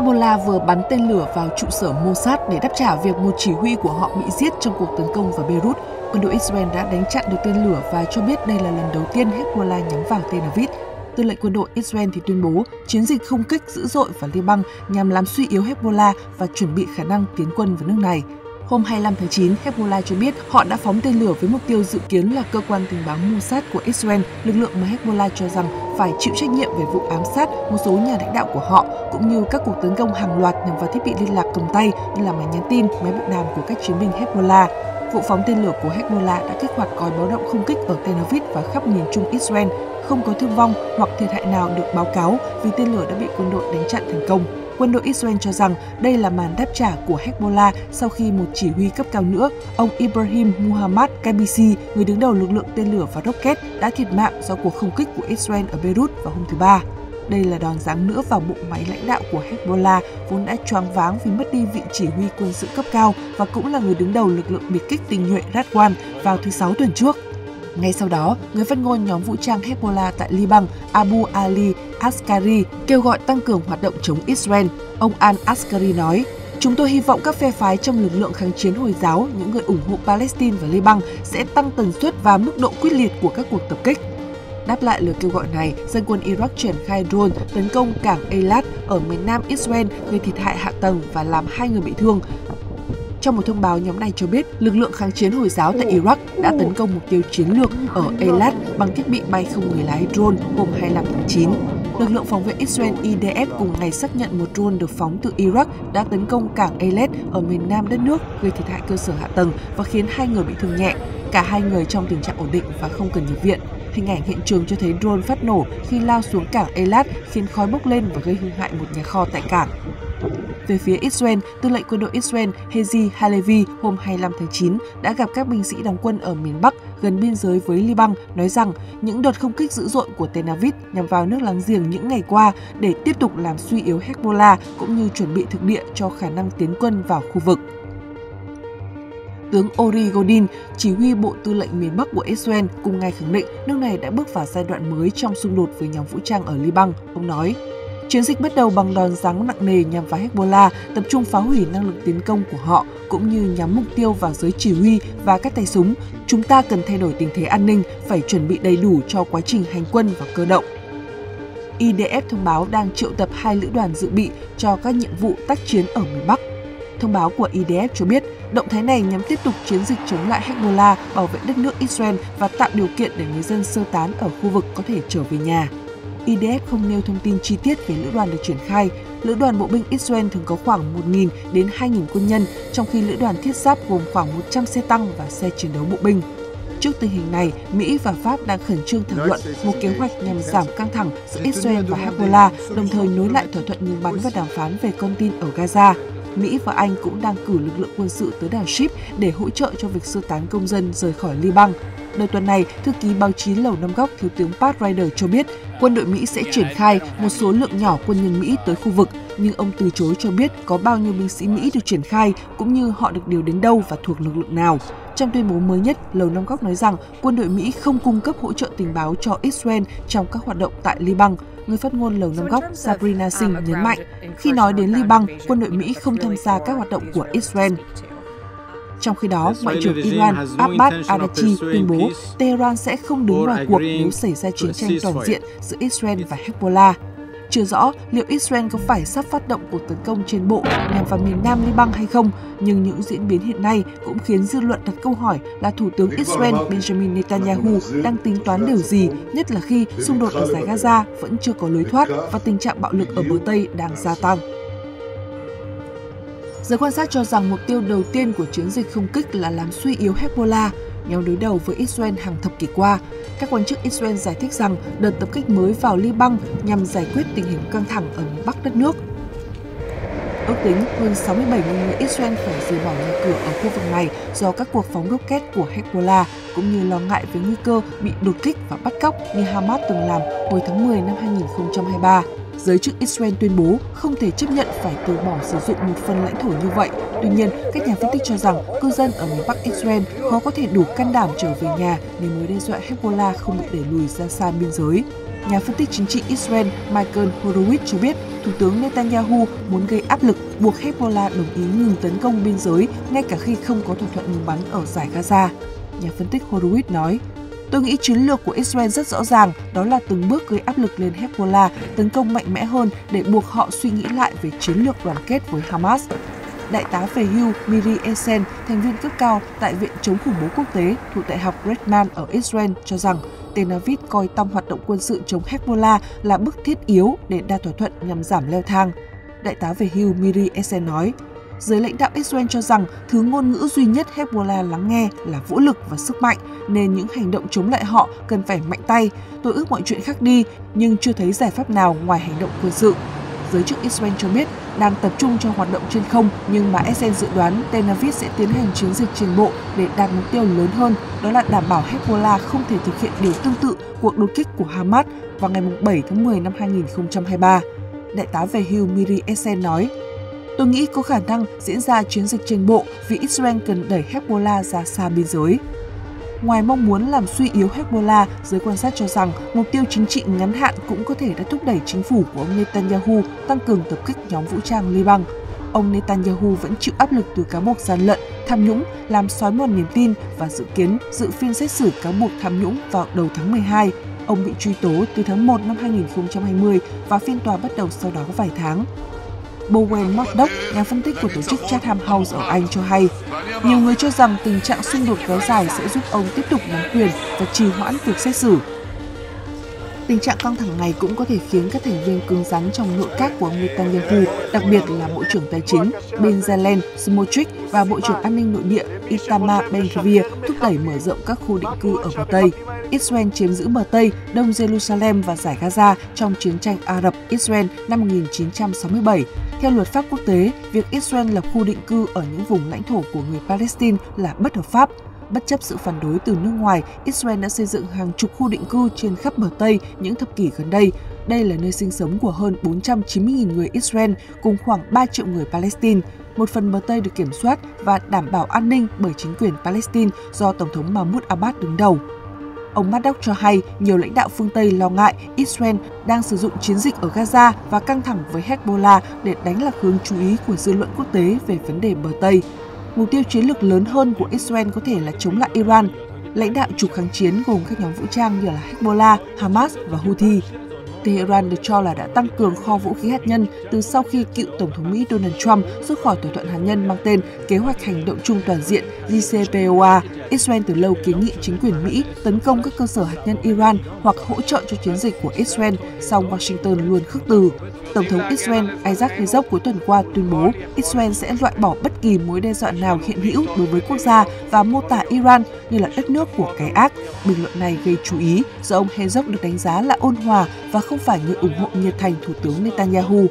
Hezbollah vừa bắn tên lửa vào trụ sở Mossad để đáp trả việc một chỉ huy của họ bị giết trong cuộc tấn công vào Beirut. Quân đội Israel đã đánh chặn được tên lửa và cho biết đây là lần đầu tiên Hezbollah nhắm vào Tel Aviv. Tư lệnh quân đội Israel thì tuyên bố chiến dịch không kích dữ dội vào Liban nhằm làm suy yếu Hezbollah và chuẩn bị khả năng tiến quân vào nước này. Hôm 25 tháng 9, Hezbollah cho biết họ đã phóng tên lửa với mục tiêu dự kiến là cơ quan tình báo Mossad của Israel, lực lượng mà Hezbollah cho rằng phải chịu trách nhiệm về vụ ám sát một số nhà lãnh đạo của họ, cũng như các cuộc tấn công hàng loạt nhằm vào thiết bị liên lạc cầm tay như là máy nhắn tin, máy bộ đàm của các chiến binh Hezbollah. Vụ phóng tên lửa của Hezbollah đã kích hoạt còi báo động không kích ở Tel Aviv và khắp miền trung Israel, không có thương vong hoặc thiệt hại nào được báo cáo vì tên lửa đã bị quân đội đánh chặn thành công. Quân đội Israel cho rằng đây là màn đáp trả của Hezbollah sau khi một chỉ huy cấp cao nữa, ông Ibrahim Muhammad Kabisi, người đứng đầu lực lượng tên lửa và rocket, đã thiệt mạng do cuộc không kích của Israel ở Beirut vào hôm thứ Ba. Đây là đòn giáng nữa vào bộ máy lãnh đạo của Hezbollah vốn đã choáng váng vì mất đi vị chỉ huy quân sự cấp cao và cũng là người đứng đầu lực lượng biệt kích tình nhuệ Radwan vào thứ Sáu tuần trước. Ngay sau đó, người phát ngôn nhóm vũ trang Hezbollah tại Liban, Abu Ali Askari, kêu gọi tăng cường hoạt động chống Israel. Ông al-Askari nói, Chúng tôi hy vọng các phe phái trong lực lượng kháng chiến Hồi giáo, những người ủng hộ Palestine và Liban sẽ tăng tần suất và mức độ quyết liệt của các cuộc tập kích. Đáp lại lời kêu gọi này, dân quân Iraq triển khai drone tấn công cảng Eilat ở miền nam Israel gây thiệt hại hạ tầng và làm hai người bị thương, trong một thông báo, nhóm này cho biết lực lượng kháng chiến Hồi giáo tại Iraq đã tấn công mục tiêu chiến lược ở Eilat bằng thiết bị bay không người lái drone hôm 25 tháng 9. Lực lượng phòng vệ Israel IDF cùng ngày xác nhận một drone được phóng từ Iraq đã tấn công cảng Eilat ở miền nam đất nước, gây thiệt hại cơ sở hạ tầng và khiến hai người bị thương nhẹ. Cả hai người trong tình trạng ổn định và không cần nhập viện. Hình ảnh hiện trường cho thấy drone phát nổ khi lao xuống cảng Eilat khiến khói bốc lên và gây hư hại một nhà kho tại cảng. Về phía Israel, tư lệnh quân đội Israel Hezi Halevi hôm 25 tháng 9 đã gặp các binh sĩ đóng quân ở miền Bắc gần biên giới với Liban, nói rằng những đợt không kích dữ dội của Tel Aviv nhằm vào nước láng giềng những ngày qua để tiếp tục làm suy yếu Hezbollah cũng như chuẩn bị thực địa cho khả năng tiến quân vào khu vực. Tướng Ori Godin, chỉ huy Bộ Tư lệnh miền Bắc của Israel, cùng ngày khẳng định nước này đã bước vào giai đoạn mới trong xung đột với nhóm vũ trang ở Liban. Ông nói, Chiến dịch bắt đầu bằng đòn giáng nặng nề nhằm vào Hezbollah, tập trung phá hủy năng lực tiến công của họ, cũng như nhắm mục tiêu vào giới chỉ huy và các tay súng. Chúng ta cần thay đổi tình thế an ninh, phải chuẩn bị đầy đủ cho quá trình hành quân và cơ động. IDF thông báo đang triệu tập hai lữ đoàn dự bị cho các nhiệm vụ tác chiến ở miền Bắc. Thông báo của IDF cho biết, động thái này nhằm tiếp tục chiến dịch chống lại Hezbollah, bảo vệ đất nước Israel và tạo điều kiện để người dân sơ tán ở khu vực có thể trở về nhà. IDF không nêu thông tin chi tiết về lữ đoàn được triển khai. Lữ đoàn bộ binh Israel thường có khoảng 1.000 đến 2.000 quân nhân, trong khi lữ đoàn thiết giáp gồm khoảng 100 xe tăng và xe chiến đấu bộ binh. Trước tình hình này, Mỹ và Pháp đang khẩn trương thảo luận một kế hoạch nhằm giảm căng thẳng giữa Israel và Hezbollah, đồng thời nối lại thỏa thuận ngừng bắn và đàm phán về con tin ở Gaza. Mỹ và Anh cũng đang cử lực lượng quân sự tới đảo Ship để hỗ trợ cho việc sơ tán công dân rời khỏi Liban. Đầu tuần này, thư ký báo chí Lầu Năm Góc Thiếu tướng Pat Ryder cho biết quân đội Mỹ sẽ triển khai một số lượng nhỏ quân nhân Mỹ tới khu vực, nhưng ông từ chối cho biết có bao nhiêu binh sĩ Mỹ được triển khai cũng như họ được điều đến đâu và thuộc lực lượng nào. Trong tuyên bố mới nhất, Lầu Năm Góc nói rằng quân đội Mỹ không cung cấp hỗ trợ tình báo cho Israel trong các hoạt động tại Liban. Người phát ngôn Lầu Năm Góc Sabrina Singh nhấn mạnh, khi nói đến Liban, quân đội Mỹ không tham gia các hoạt động của Israel. Trong khi đó, Ngoại trưởng Iran Abbas Araghchi tuyên bố Tehran sẽ không đứng ngoài cuộc nếu xảy ra chiến tranh toàn diện giữa Israel và Hezbollah. Chưa rõ liệu Israel có phải sắp phát động cuộc tấn công trên bộ nhằm vào miền nam Liban hay không, nhưng những diễn biến hiện nay cũng khiến dư luận đặt câu hỏi là Thủ tướng Israel Benjamin Netanyahu đang tính toán điều gì, nhất là khi xung đột ở giải Gaza vẫn chưa có lối thoát và tình trạng bạo lực ở bờ Tây đang gia tăng. Giới quan sát cho rằng mục tiêu đầu tiên của chiến dịch không kích là làm suy yếu Hezbollah, nhau đối đầu với Israel hàng thập kỷ qua. Các quan chức Israel giải thích rằng đợt tập kích mới vào Liban nhằm giải quyết tình hình căng thẳng ở miền Bắc đất nước. Ước tính hơn 67 người Israel phải rời bỏ nhà cửa ở khu vực này do các cuộc phóng rocket của Hezbollah, cũng như lo ngại về nguy cơ bị đột kích và bắt cóc như Hamas từng làm hồi tháng 10 năm 2023 giới chức Israel tuyên bố không thể chấp nhận phải từ bỏ sử dụng một phần lãnh thổ như vậy. Tuy nhiên, các nhà phân tích cho rằng cư dân ở miền Bắc Israel khó có thể đủ can đảm trở về nhà nếu mối đe dọa Hezbollah không được đẩy lùi ra xa biên giới. nhà phân tích chính trị Israel Michael Horowitz cho biết Thủ tướng Netanyahu muốn gây áp lực buộc Hezbollah đồng ý ngừng tấn công biên giới ngay cả khi không có thỏa thuận ngừng bắn ở giải Gaza. Nhà phân tích Horowitz nói, Tôi nghĩ chiến lược của Israel rất rõ ràng, đó là từng bước gây áp lực lên Hezbollah, tấn công mạnh mẽ hơn để buộc họ suy nghĩ lại về chiến lược đoàn kết với Hamas. Đại tá về hưu Miri Esen, thành viên cấp cao tại Viện chống khủng bố quốc tế thuộc Đại học Redman ở Israel cho rằng Tel Aviv coi tăng hoạt động quân sự chống Hezbollah là bước thiết yếu để đạt thỏa thuận nhằm giảm leo thang. Đại tá về hưu Miri Esen nói, giới lãnh đạo Israel cho rằng thứ ngôn ngữ duy nhất Hezbollah lắng nghe là vũ lực và sức mạnh, nên những hành động chống lại họ cần phải mạnh tay. Tôi ước mọi chuyện khác đi, nhưng chưa thấy giải pháp nào ngoài hành động quân sự. Giới chức Israel cho biết đang tập trung cho hoạt động trên không, nhưng mà Essen dự đoán Tel Aviv sẽ tiến hành chiến dịch trên bộ để đạt mục tiêu lớn hơn, đó là đảm bảo Hezbollah không thể thực hiện điều tương tự cuộc đột kích của Hamas vào ngày 7 tháng 10 năm 2023. Đại tá về hưu Miri Essen nói, Tôi nghĩ có khả năng diễn ra chiến dịch trên bộ vì Israel cần đẩy Hezbollah ra xa biên giới. Ngoài mong muốn làm suy yếu Hezbollah, giới quan sát cho rằng mục tiêu chính trị ngắn hạn cũng có thể đã thúc đẩy chính phủ của ông Netanyahu tăng cường tập kích nhóm vũ trang Liban. Ông Netanyahu vẫn chịu áp lực từ cáo buộc gian lận, tham nhũng, làm xói mòn niềm tin và dự kiến dự phiên xét xử cáo buộc tham nhũng vào đầu tháng 12. Ông bị truy tố từ tháng 1 năm 2020 và phiên tòa bắt đầu sau đó vài tháng. Bowen Murdoch, nhà phân tích của tổ chức Chatham House ở Anh cho hay, nhiều người cho rằng tình trạng xung đột kéo dài sẽ giúp ông tiếp tục nắm quyền và trì hoãn việc xét xử. Tình trạng căng thẳng này cũng có thể khiến các thành viên cứng rắn trong nội các của ông Netanyahu, đặc biệt là Bộ trưởng Tài chính Bezalel Smotrich và Bộ trưởng An ninh Nội địa Itamar Ben-Gvir thúc đẩy mở rộng các khu định cư ở bờ Tây. Israel chiếm giữ bờ Tây, Đông Jerusalem và giải Gaza trong chiến tranh Ả Rập-Israel năm 1967. Theo luật pháp quốc tế, việc Israel lập khu định cư ở những vùng lãnh thổ của người Palestine là bất hợp pháp. Bất chấp sự phản đối từ nước ngoài, Israel đã xây dựng hàng chục khu định cư trên khắp bờ Tây những thập kỷ gần đây. Đây là nơi sinh sống của hơn 490.000 người Israel cùng khoảng 3 triệu người Palestine. Một phần bờ Tây được kiểm soát và đảm bảo an ninh bởi chính quyền Palestine do Tổng thống Mahmoud Abbas đứng đầu. Ông Maddox cho hay nhiều lãnh đạo phương Tây lo ngại Israel đang sử dụng chiến dịch ở Gaza và căng thẳng với Hezbollah để đánh lạc hướng chú ý của dư luận quốc tế về vấn đề bờ Tây. Mục tiêu chiến lược lớn hơn của Israel có thể là chống lại Iran. Lãnh đạo trục kháng chiến gồm các nhóm vũ trang như là Hezbollah, Hamas và Houthi Tehran được cho là đã tăng cường kho vũ khí hạt nhân từ sau khi cựu Tổng thống Mỹ Donald Trump rút khỏi thỏa thuận hạt nhân mang tên Kế hoạch Hành động chung toàn diện JCPOA. Israel từ lâu kiến nghị chính quyền Mỹ tấn công các cơ sở hạt nhân Iran hoặc hỗ trợ cho chiến dịch của Israel, song Washington luôn khước từ. Tổng thống Israel Isaac Herzog cuối tuần qua tuyên bố Israel sẽ loại bỏ bất kỳ mối đe dọa nào hiện hữu đối với quốc gia và mô tả Iran như là đất nước của cái ác. Bình luận này gây chú ý do ông Herzog được đánh giá là ôn hòa và không phải người ủng hộ nhiệt thành Thủ tướng Netanyahu.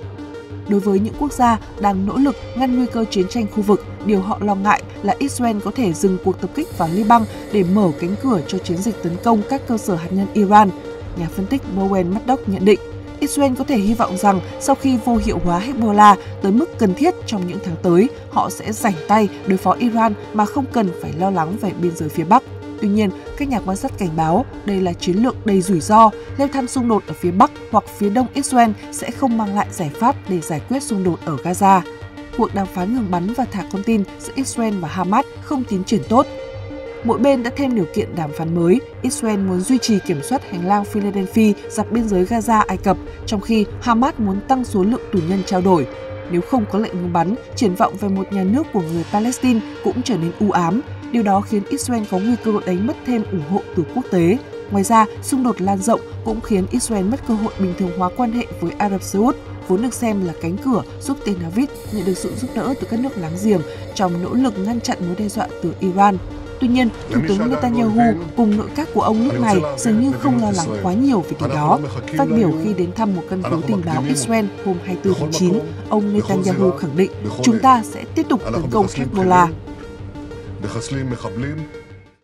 Đối với những quốc gia đang nỗ lực ngăn nguy cơ chiến tranh khu vực, điều họ lo ngại là Israel có thể dừng cuộc tập kích vào Liban để mở cánh cửa cho chiến dịch tấn công các cơ sở hạt nhân Iran. Nhà phân tích Bowen Maddock nhận định, Israel có thể hy vọng rằng sau khi vô hiệu hóa Hezbollah tới mức cần thiết trong những tháng tới, họ sẽ rảnh tay đối phó Iran mà không cần phải lo lắng về biên giới phía Bắc. Tuy nhiên, các nhà quan sát cảnh báo đây là chiến lược đầy rủi ro, leo thang xung đột ở phía Bắc hoặc phía Đông Israel sẽ không mang lại giải pháp để giải quyết xung đột ở Gaza. Cuộc đàm phán ngừng bắn và thả con tin giữa Israel và Hamas không tiến triển tốt. Mỗi bên đã thêm điều kiện đàm phán mới. Israel muốn duy trì kiểm soát hành lang Philadelphia dọc biên giới Gaza Ai Cập, trong khi Hamas muốn tăng số lượng tù nhân trao đổi. Nếu không có lệnh ngừng bắn, triển vọng về một nhà nước của người Palestine cũng trở nên u ám. Điều đó khiến Israel có nguy cơ đánh mất thêm ủng hộ từ quốc tế. Ngoài ra, xung đột lan rộng cũng khiến Israel mất cơ hội bình thường hóa quan hệ với Ả Rập Xê Út, vốn được xem là cánh cửa giúp Tel Aviv nhận được sự giúp đỡ từ các nước láng giềng trong nỗ lực ngăn chặn mối đe dọa từ Iran. Tuy nhiên, Thủ tướng Netanyahu cùng nội các của ông lúc này dường như không lo lắng quá nhiều về điều đó. Phát biểu khi đến thăm một căn cứ tình báo Israel hôm 24 tháng 9, ông Netanyahu khẳng định chúng ta sẽ tiếp tục tấn công Hezbollah. מחסלים מחבלים